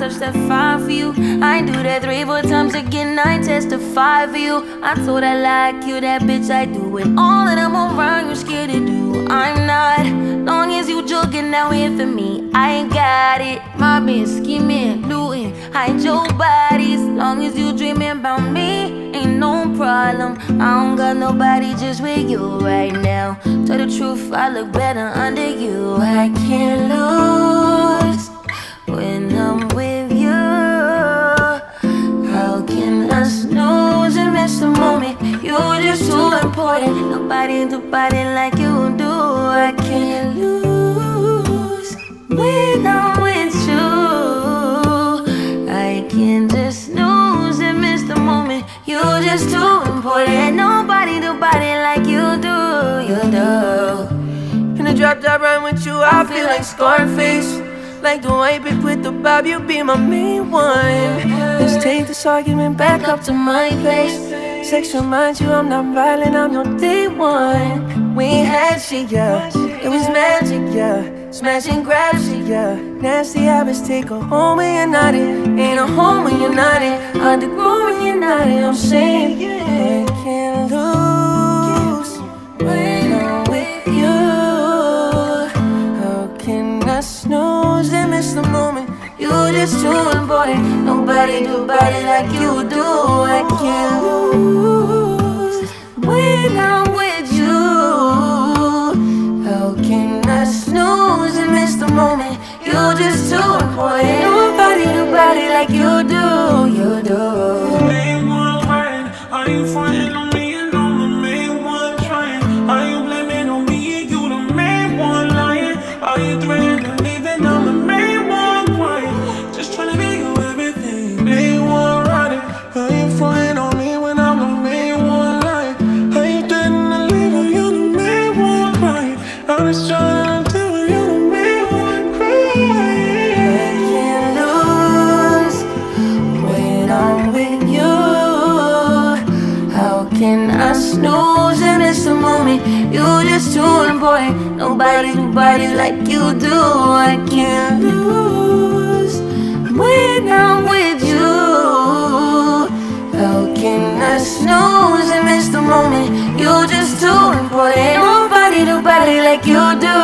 that fine for you. I do that three, four times again. I testify for you. I told I like you, that bitch. I do it all that I'm around. You're scared to do. I'm not. Long as you joking, now here for me. I ain't got it. Mobbing, scheming, looting, hide your bodies. Long as you dreaming about me, ain't no problem. I don't got nobody just with you right now. Tell the truth, I look better under you. I can't lose You're just too important. Nobody do body like you do. I can't lose when I'm with you. I can't just snooze and miss the moment. You're just too important. Nobody do body like you do. You do. In the drop top run with you, I feel like Scarface. Like the white bitch with the bob, you be my main one. Let's take this argument back up to my place. Sex reminds you I'm not violent, I'm your day one. We had shit, yeah. It was magic, yeah. Smash and grab shit, yeah. Nasty habits take a home when you're not in. Ain't a home when you're not in. Underground when you're not in. I'm saying, yeah, can't lose when I'm with you. How can I snooze and miss the moment? You're just too important. Nobody do body like you do. I can't lose snooze and miss the moment? You're just too important. Nobody do body like you do. You're just too important. Nobody, nobody like you do. I can't lose when I'm with you. How can I snooze and miss the moment? You're just too important. Nobody, nobody like you do.